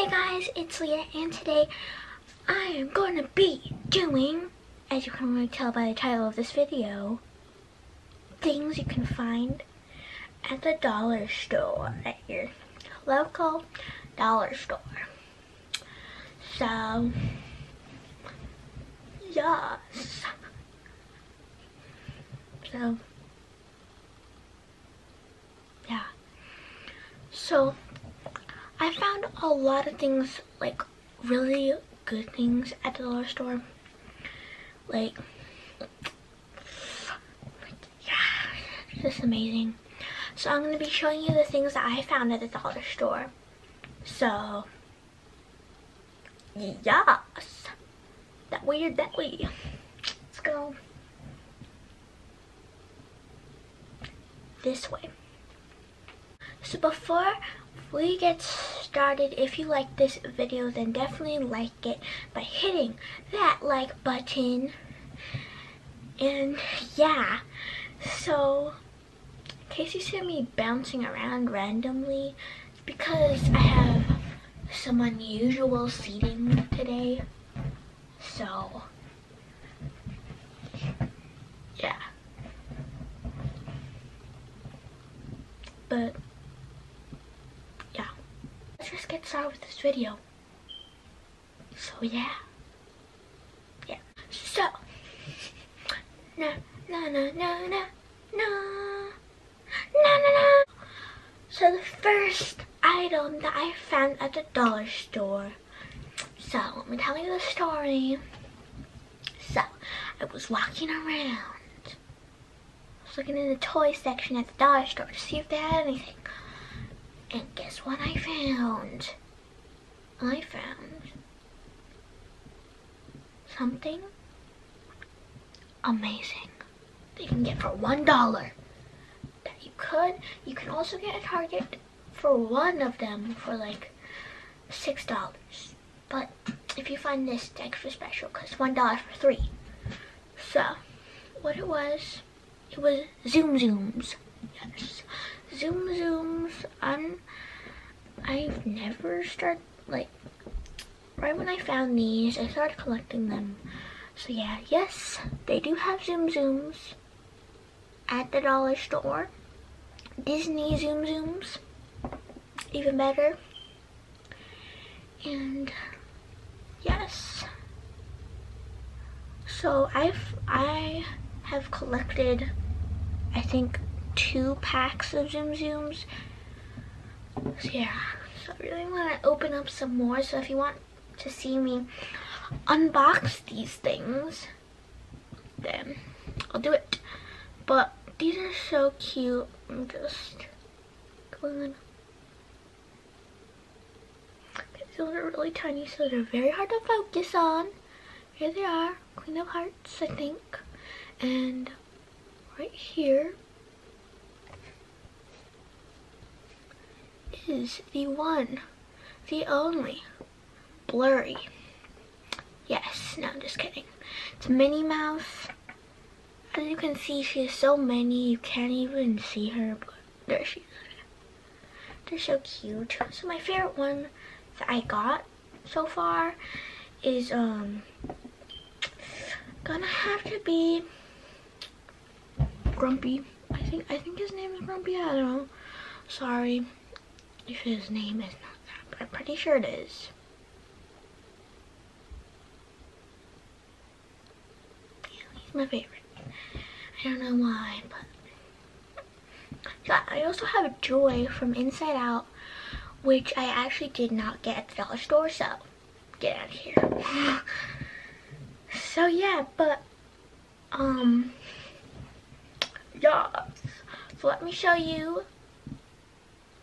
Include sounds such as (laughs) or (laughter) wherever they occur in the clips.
Hey guys, it's Leah and today I am going to be doing, as you can really tell by the title of this video, things you can find at the dollar store, at your local dollar store. So, yes. So, yeah. So, I found a lot of things, like really good things at the dollar store. Like, yeah, just amazing. So I'm going to be showing you the things that I found at the dollar store. So, yes, that weird, that way. Let's go this way. So before we get started, if you like this video, then definitely like it by hitting that like button. And yeah, so in case you see me bouncing around randomly, it's because I have some unusual seating today. So, yeah. But get started with this video. So yeah. Yeah. So na na na na na na na na na So the first item that I found at the dollar store. So let me tell you the story. So I was walking around. I was looking in the toy section at the dollar store to see if they had anything. And guess what I found? I found something amazing that you can get for one dollar. That you could, you can also get a Target for one of them for like six dollars. But if you find this, it's extra special because one dollar for three. So, what it was, it was Tsum Tsums. Yes, Tsum Tsums. I'm, I've never started, like, right when I found these, I started collecting them. So yeah, yes, they do have Tsum Tsums at the dollar store. Disney Tsum Tsums, even better. And yes, so I've, I have collected, I think two packs of Tsum Tsums. So yeah, so I really want to open up some more. So if you want to see me unbox these things, then I'll do it. But these are so cute. I'm just going. These are really tiny, so they're very hard to focus on. Here they are, Queen of Hearts, I think. And right here is the one, the only, Blurry. Yes, no, I'm just kidding. It's Minnie Mouse. As you can see, she has so many, you can't even see her, but there she is. They're so cute. So my favorite one that I got so far is, um, gonna have to be Grumpy. I think, I think his name is Grumpy, I don't know. Sorry his name is not that, but I'm pretty sure it is. Yeah, he's my favorite. I don't know why, but... I also have a Joy from Inside Out, which I actually did not get at the dollar store, so get out of here. (laughs) so yeah, but, um, yeah. So let me show you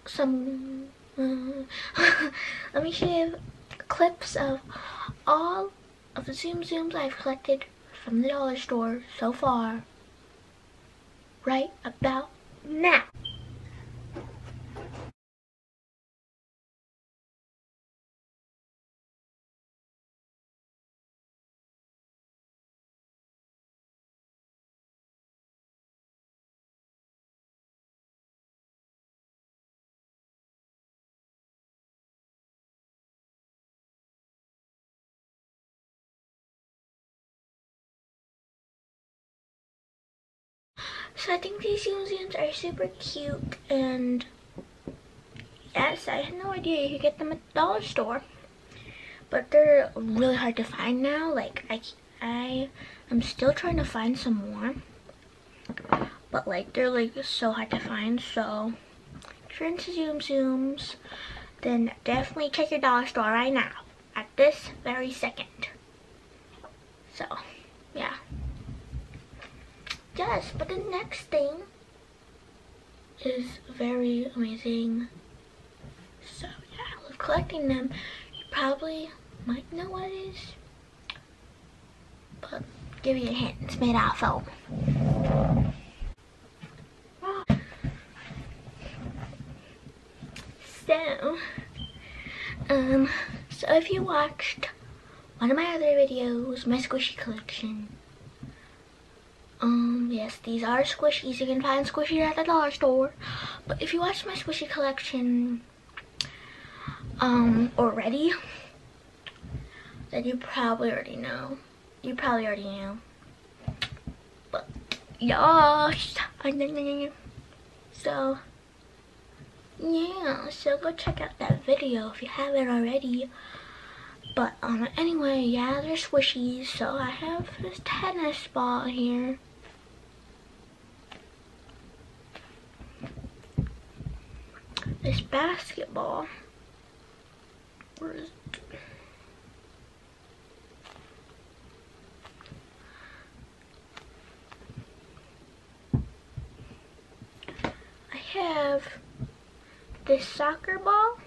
some, uh, (laughs) let me show you clips of all of the Tsum Tsums I've collected from the dollar store so far right about now. So I think these museums are super cute and yes, I had no idea you could get them at the dollar store. But they're really hard to find now. Like I, I am still trying to find some more. But like they're like so hard to find. So if you're into Tsum Tsums, then definitely check your dollar store right now at this very second. So yeah. Yes, but the next thing is very amazing. So yeah, I with collecting them, you probably might know what it is. But give you a hint, it's made out of foam. So, um, so if you watched one of my other videos, my squishy collection, um, yes, these are squishies. You can find squishies at the dollar store. But if you watched my squishy collection, um, already, then you probably already know. You probably already know. But, yes, so, yeah, so go check out that video if you haven't already. But um, anyway, yeah, they're squishies. So I have this tennis ball here. This basketball. Where is it? I have this soccer ball.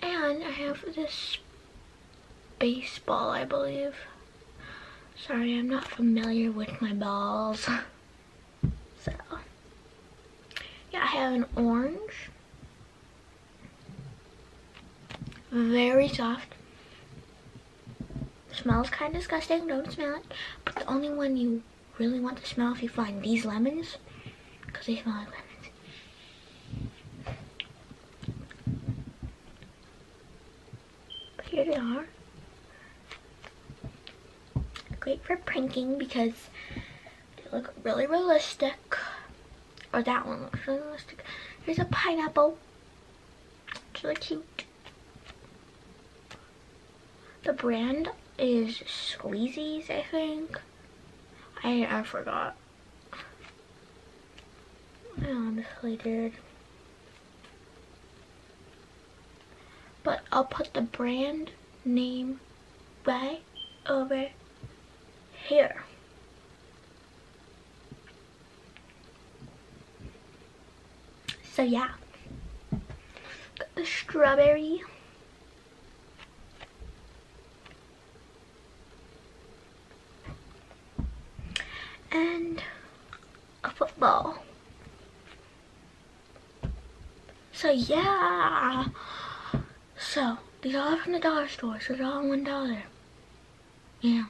And I have this baseball, I believe. Sorry, I'm not familiar with my balls. so, yeah, I have an orange. Very soft. Smells kind of disgusting, don't smell it. But the only one you really want to smell if you find these lemons, because they smell like lemons. Here they are. Great for pranking because they look really realistic. Or that one looks really realistic. Here's a pineapple. It's really cute. The brand is Squeezies, I think. I, I forgot. I honestly did. But I'll put the brand name right over here. So yeah, got the strawberry. And a football. So yeah, so these are all from the dollar store, so they're all one dollar. Yeah.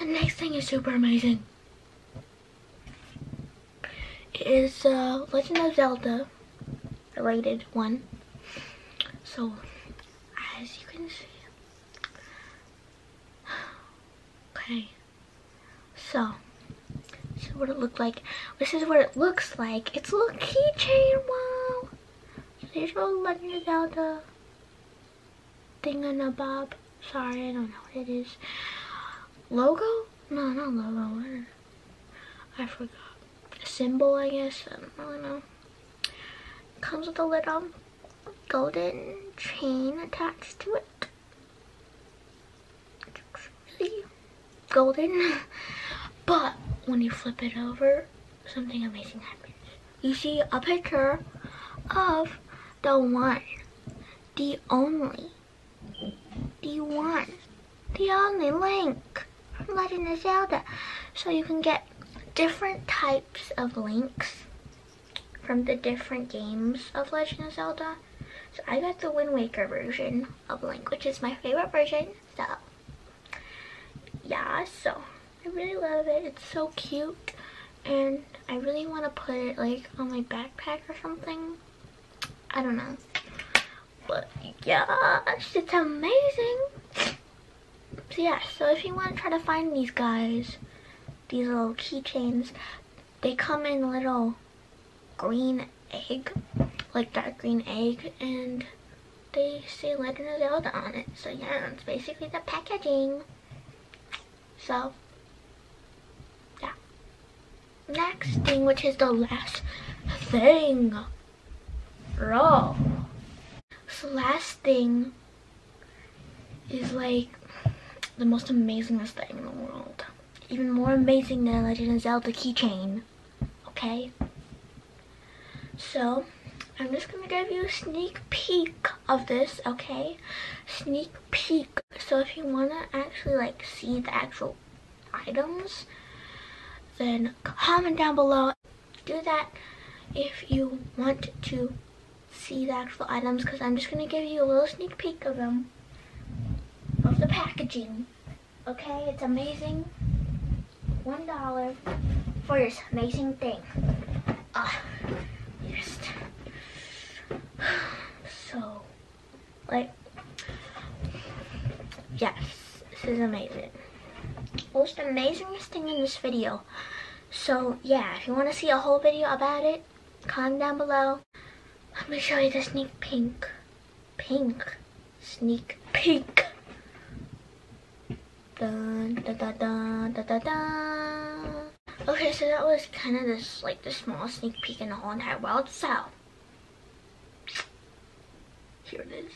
The next thing is super amazing. It is uh, Legend of Zelda related one. So, as you can see. (sighs) Okay. So, this is what it looked like. This is what it looks like. It's a little keychain. Wow. So there's a Legend of Zelda thing on a bob. Sorry, I don't know what it is logo? No, not logo. I forgot. A symbol, I guess. I don't really know. Comes with a little golden chain attached to it. It's really golden. (laughs) but when you flip it over, something amazing happens. You see a picture of the one, the only, the one, the only Link. Legend of Zelda. So you can get different types of links from the different games of Legend of Zelda. So I got the Wind Waker version of Link, which is my favorite version. So yeah, so I really love it. It's so cute. And I really want to put it like on my backpack or something. I don't know. But yeah, it's amazing. So yeah, so if you want to try to find these guys, these little keychains, they come in little green egg, like dark green egg, and they say Legend of Zelda on it. So yeah, it's basically the packaging. So, yeah. Next thing, which is the last thing. Roll. So last thing is like the most amazingest thing in the world. Even more amazing than Legend of Zelda keychain. Okay? So, I'm just gonna give you a sneak peek of this, okay? Sneak peek. So if you wanna actually like see the actual items, then comment down below. Do that if you want to see the actual items because I'm just gonna give you a little sneak peek of them, the packaging. Okay, it's amazing. One dollar for this amazing thing. Uh, just so like yes, this is amazing. Most amazingest thing in this video. So yeah, if you want to see a whole video about it, comment down below. Let me show you the sneak pink. Pink. Sneak peek. Dun, da, da, da, da, da. Okay, so that was kind of this, like, the small sneak peek in the whole entire world. So, here it is.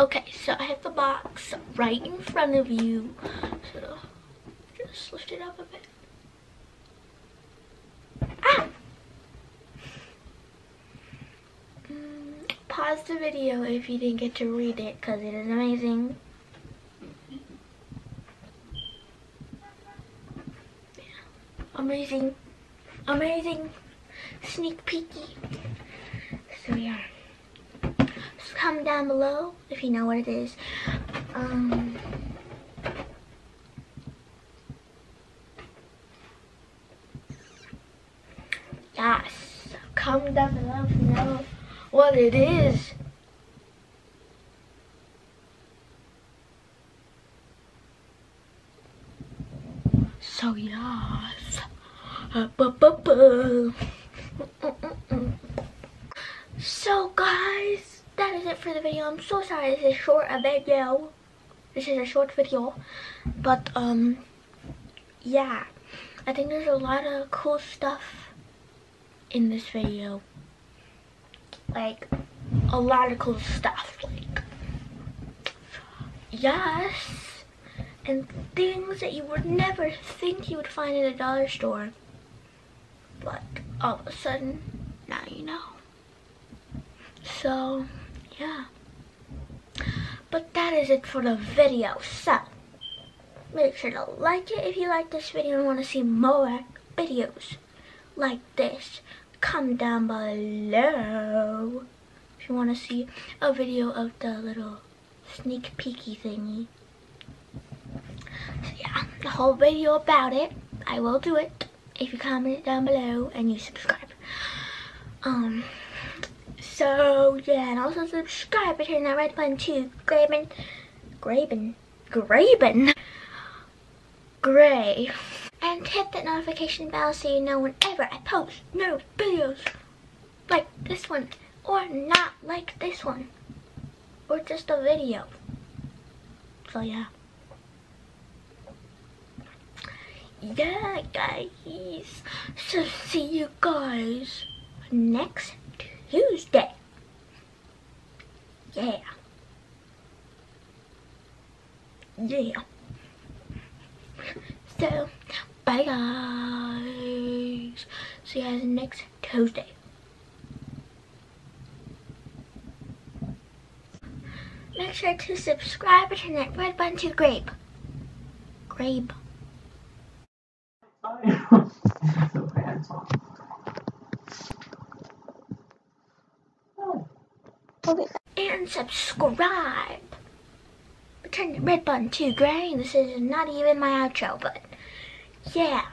Okay, so I have the box right in front of you. So, just lift it up a bit. Ah! Mm, pause the video if you didn't get to read it because it is amazing. Amazing, amazing sneak peeky. So yeah, so comment down below if you know what it is. Um, yes, comment down below if you know what it is. So yes. Uh, so guys, that is it for the video. I'm so sorry this is short a video. This is a short video. But um yeah. I think there's a lot of cool stuff in this video. Like a lot of cool stuff. Like yes and things that you would never think you would find in a dollar store. But all of a sudden, now you know. So, yeah. But that is it for the video. So, make sure to like it if you like this video and want to see more videos like this. Comment down below if you want to see a video of the little sneak peeky thingy yeah, the whole video about it. I will do it if you comment down below and you subscribe. Um, so yeah, and also subscribe by hitting that red button too. Graben, Graben, Graben, Gray. And hit that notification bell so you know whenever I post new videos like this one or not like this one or just a video. So yeah. Yeah guys. So see you guys next tuesday. Yeah. Yeah. So bye guys. See you guys next tuesday. Make sure to subscribe and turn that red button to grape. Grape so. And subscribe. Turn the red button to gray. This is not even my outro, but yeah.